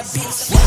my beats.